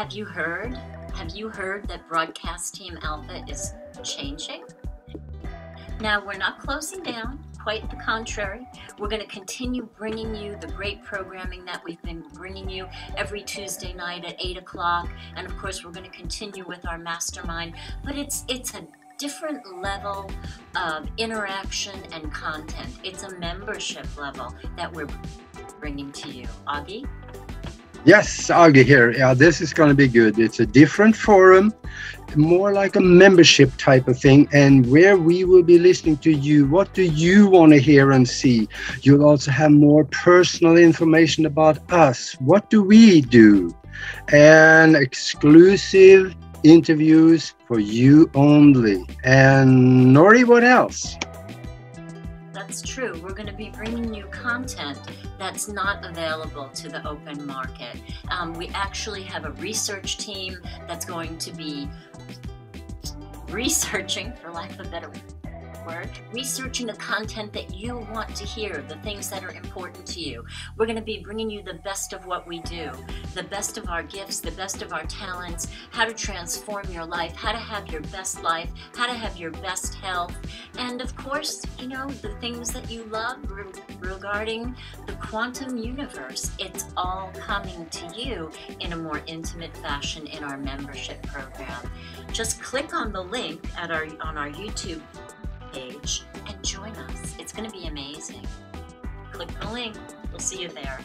Have you heard? Have you heard that Broadcast Team Alpha is changing? Now, we're not closing down, quite the contrary. We're going to continue bringing you the great programming that we've been bringing you every Tuesday night at 8 o'clock. And of course, we're going to continue with our mastermind. But it's, it's a different level of interaction and content. It's a membership level that we're bringing to you. Aage? Yes, Aage here. Yeah, this is going to be good. It's a different forum, more like a membership type of thing, and where we will be listening to you. What do you want to hear and see? You'll also have more personal information about us. What do we do? And exclusive interviews for you only. And Nori, what else? That's true. We're going to be bringing you content that's not available to the open market. Um, we actually have a research team that's going to be researching, for lack of a better word, researching the content that you want to hear, the things that are important to you. We're going to be bringing you the best of what we do, the best of our gifts, the best of our talents, how to transform your life, how to have your best life, how to have your best health, and of course, you know, the things that you love re- regarding the quantum universe. It's all coming to you in a more intimate fashion in our membership program. Just click on the link at our on our YouTube page and join us. It's going to be amazing. Click the link. We'll see you there.